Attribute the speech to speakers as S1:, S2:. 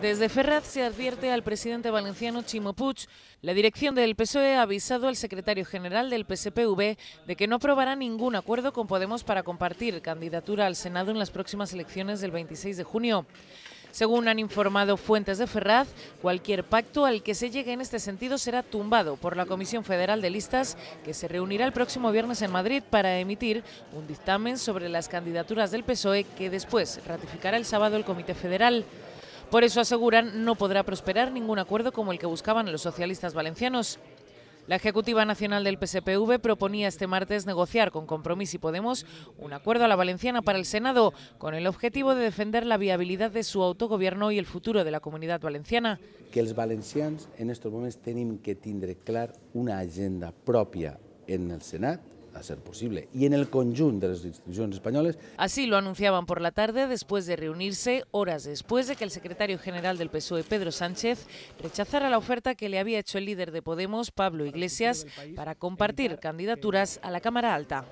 S1: Desde Ferraz se advierte al presidente valenciano Chimo Puig. La dirección del PSOE ha avisado al secretario general del PSPV de que no aprobará ningún acuerdo con Podemos para compartir candidatura al Senado en las próximas elecciones del 26 de junio. Según han informado fuentes de Ferraz, cualquier pacto al que se llegue en este sentido será tumbado por la Comisión Federal de Listas, que se reunirá el próximo viernes en Madrid para emitir un dictamen sobre las candidaturas del PSOE que después ratificará el sábado el Comité Federal. Por eso aseguran no podrá prosperar ningún acuerdo como el que buscaban los socialistas valencianos. La Ejecutiva Nacional del PSPV proponía este martes negociar con Compromís y Podemos un acuerdo a la valenciana para el Senado, con el objetivo de defender la viabilidad de su autogobierno y el futuro de la comunidad valenciana.
S2: Que els valencians en estos moments tenim que tindre clar una agenda pròpia en el Senat a ser posible, y en el conjunto de las instituciones españolas.
S1: Así lo anunciaban por la tarde después de reunirse, horas después de que el secretario general del PSOE, Pedro Sánchez, rechazara la oferta que le había hecho el líder de Podemos, Pablo Iglesias, para compartir candidaturas a la Cámara Alta.